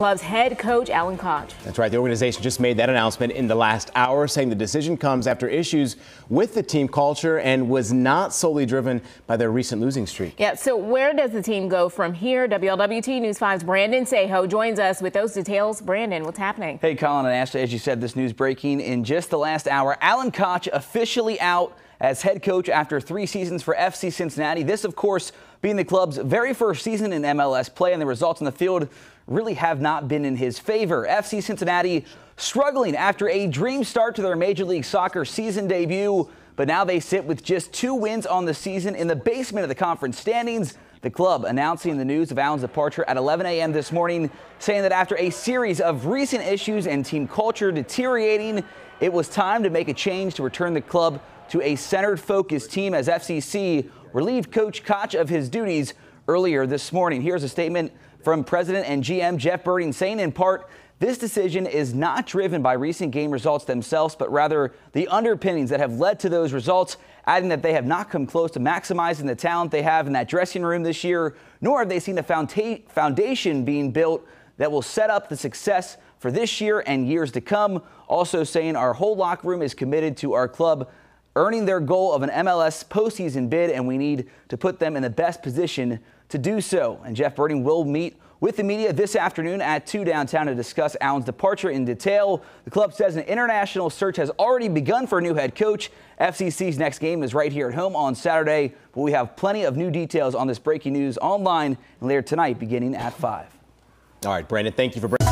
Club's head coach Alan Koch. That's right. The organization just made that announcement in the last hour, saying the decision comes after issues with the team culture and was not solely driven by their recent losing streak. Yeah. So where does the team go from here? WLWT News 5's Brandon Sejo joins us with those details. Brandon, what's happening? Hey, Colin and Ashley, as you said, this news breaking in just the last hour. Alan Koch officially out as head coach after three seasons for FC Cincinnati. This, of course, being the club's very first season in MLS play, and the results on the field really have not been in his favor. FC Cincinnati struggling after a dream start to their Major League Soccer season debut, but now they sit with just two wins on the season in the basement of the conference standings. The club announcing the news of Alan's departure at 11 a.m. this morning, saying that after a series of recent issues and team culture deteriorating, it was time to make a change to return the club to a centered, focused team as FCC relieved Coach Koch of his duties earlier this morning. Here's a statement from President and GM Jeff Berding saying in part, this decision is not driven by recent game results themselves, but rather the underpinnings that have led to those results, adding that they have not come close to maximizing the talent they have in that dressing room this year, nor have they seen a foundation being built that will set up the success for this year and years to come. Also saying our whole locker room is committed to our club earning their goal of an MLS postseason bid, and we need to put them in the best position to do so. And Jeff Berding will meet with the media this afternoon at 2 downtown to discuss Alan's departure in detail. The club says an international search has already begun for a new head coach. FCC's next game is right here at home on Saturday, but we have plenty of new details on this breaking news online and later tonight beginning at 5. All right, Brandon, thank you for bringing